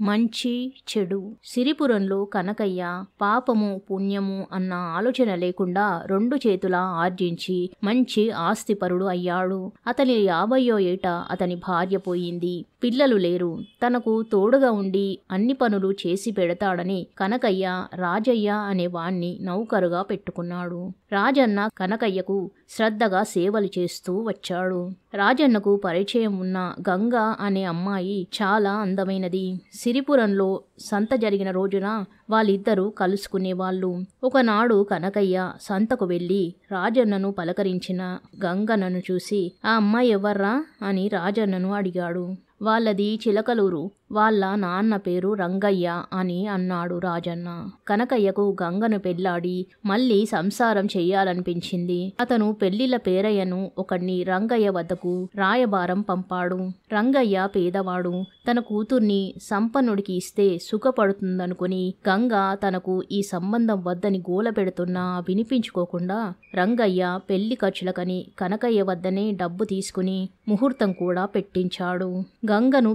మంచి చెడు సిరిపురంలో కనకయ్య పాపము పుణ్యము అన్న ఆలోచన లేకుండా రెండు చేతులా ఆర్జించి మంచి ఆస్తిపరుడు అయ్యాడు. అతని యాభయో ఏట అతని భార్య పోయింది. పిల్లలు లేరు. తనకు తోడుగా ఉండి అన్ని పనులు చేసి పెడతాడని కనకయ్య రాజయ్య అనే వాణ్ణి నౌకరుగా పెట్టుకున్నాడు. రాజన్న కనకయ్యకు శ్రద్ధగా సేవలు చేస్తూ వచ్చాడు. రాజన్నకు పరిచయం ఉన్న గంగ అనే అమ్మాయి చాలా అందమైనది. సిరిపురంలో సంత జరిగిన రోజున వాళ్ళిద్దరూ కలుసుకునేవాళ్ళు. ఒకనాడు కనకయ్య సంతకు వెళ్ళి రాజన్నను పలకరించిన గంగనను చూసి ఆ అమ్మాయి ఎవర్రా? అని రాజన్నను అడిగాడు. వాళ్ళది చిలకలూరు. వాళ్ళ నాన్న పేరు రంగయ్య అని అన్నాడు రాజన్న. కనకయ్యకు గంగను పెళ్ళాడి మళ్ళీ సంసారం చెయ్యాలనిపించింది అతను పెళ్ళిళ్ళ పేరయ్యను ఒకణ్ణి రంగయ్య వద్దకు రాయబారం పంపాడు. రంగయ్య పేదవాడు. తన కూతుర్ని సంపన్నుడికి ఇస్తే సుఖపడుతుందనుకుని గంగ తనకు ఈ సంబంధం వద్దని గోల పెడుతున్నా వినిపించుకోకుండా రంగయ్య పెళ్ళి ఖర్చులకని కనకయ్య వద్దనే డబ్బు తీసుకుని ముహూర్తం కూడా పెట్టించాడు. గంగను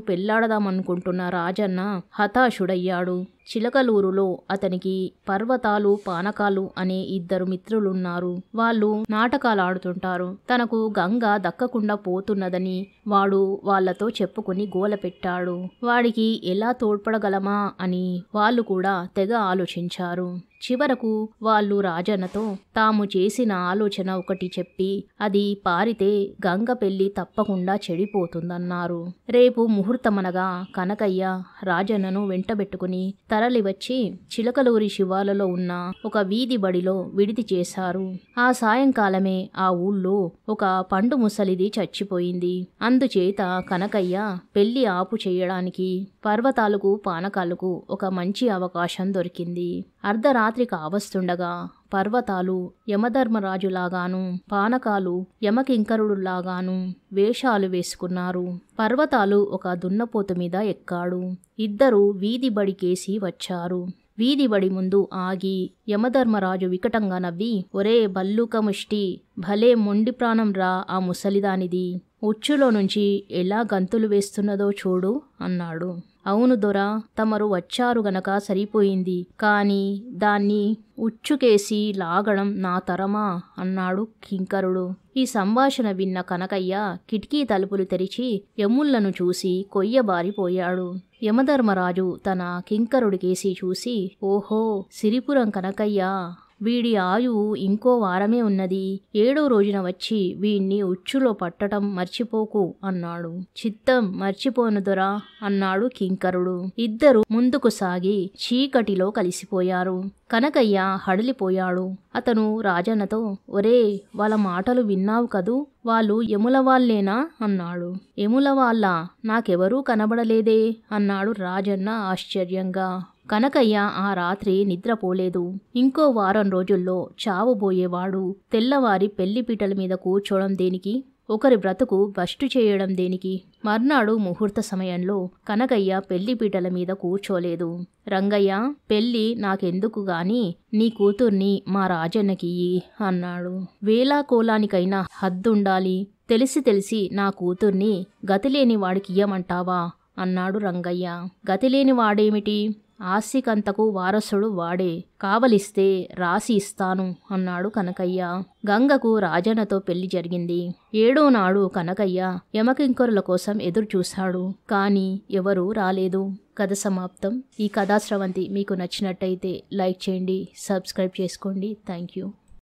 పెళ్ళాడదామనుకుంటున్న రాజన్న హతాశుడయ్యాడు. చిలకలూరులో అతనికి పర్వతాలు పానకాలు అనే ఇద్దరు మిత్రులున్నారు. వాళ్ళు నాటకాలు ఆడుతుంటారు తనకు గంగ దక్కకుండా పోతున్నదని వాడు వాళ్ళతో చెప్పుకుని గోల పెట్టాడు. వాడికి ఎలా తోడ్పడగలమా అని వాళ్ళు కూడా తెగ ఆలోచించారు. చివరకు వాళ్ళు రాజన్నతో తాము చేసిన ఆలోచన ఒకటి చెప్పి అది పారితే గంగ పెళ్ళి తప్పకుండా చెడిపోతుందన్నారు. రేపు ముహూర్తమనగా కనకయ్య రాజన్నను వెంటబెట్టుకుని తరలివచ్చి చిలకలూరి శివాలలో ఉన్న ఒక వీధి బడిలో విడిది చేశారు. ఆ సాయంకాలమే ఆ ఊళ్ళో ఒక పండు ముసలిది చచ్చిపోయింది. అందుచేత కనకయ్య పెళ్ళి ఆపు చేయడానికి పర్వతాలకు పానకాలకు ఒక మంచి అవకాశం దొరికింది. అర్ధరాత్రి కావస్తుండగా పర్వతాలు యమధర్మరాజులాగాను పానకాలు యమకింకరుడులాగాను వేషాలు వేసుకున్నారు. పర్వతాలు ఒక దున్నపోతు మీద ఎక్కాడు. ఇద్దరు వీధి బడికేసి వచ్చారు. వీధి బడి ముందు ఆగి యమధర్మరాజు వికటంగా నవ్వి ఒరే బల్లూకముష్టి భలే మొండి ప్రాణం రా ఆ ముసలిదానిది. ఉచ్చులో నుంచి ఎలా గంతులు వేస్తున్నదో చూడు అన్నాడు. అవును దొర తమరు వచ్చారు గనక సరిపోయింది. కాని దాన్ని ఉచ్చుకేసి లాగడం నా తరమా అన్నాడు కింకరుడు. ఈ సంభాషణ విన్న కనకయ్య కిటికీ తలుపులు తెరిచి యముళ్ళను చూసి కొయ్యబారిపోయాడు. యమధర్మరాజు తన కింకరుడికేసి చూసి ఓహో సిరిపురం కనకయ్య వీడి ఆయువు ఇంకో వారమే ఉన్నది. ఏడో రోజున వచ్చి వీణ్ణి ఉచ్చులో పట్టటం మర్చిపోకు అన్నాడు. చిత్తం మర్చిపోనుదురా అన్నాడు కింకరుడు. ఇద్దరు ముందుకు సాగి చీకటిలో కలిసిపోయారు. కనకయ్య హడలిపోయాడు. అతను రాజన్నతో ఒరే వాళ్ళ మాటలు విన్నావు కదూ? వాళ్ళు ఎముల వాళ్ళేనా అన్నాడు. ఎముల వాళ్ళ? నాకెవరూ కనబడలేదే అన్నాడు రాజన్న ఆశ్చర్యంగా. కనకయ్య ఆ రాత్రి నిద్రపోలేదు. ఇంకో వారం రోజుల్లో చావబోయేవాడు తెల్లవారి పెళ్ళిపీటల మీద కూర్చోవడం దేనికి? ఒకరి బ్రతుకు బస్టు చేయడం దేనికి? మర్నాడు ముహూర్త సమయంలో కనకయ్య పెళ్ళిపీటల మీద కూర్చోలేదు. రంగయ్య పెళ్ళి నాకెందుకు గాని నీ కూతుర్ని మా రాజన్నకియ్యి అన్నాడు. వేలాకోలానికైనా హద్దుండాలి. తెలిసి తెలిసి నా కూతుర్ని గతిలేని వాడికియ్యమంటావా అన్నాడు రంగయ్య. గతిలేని వాడేమిటి? ఆస్తికంతకు వారసుడు వాడే. కావలిస్తే రాసి ఇస్తాను అన్నాడు కనకయ్య. గంగకు రాజన్నతో పెళ్ళి జరిగింది. ఏడో నాడు కనకయ్య యమకింకరుల కోసం ఎదురు చూశాడు కానీ ఎవరూ రాలేదు. కథ సమాప్తం. ఈ కథాశ్రవంతి మీకు నచ్చినట్టయితే లైక్ చేయండి సబ్స్క్రైబ్ చేసుకోండి. Thank you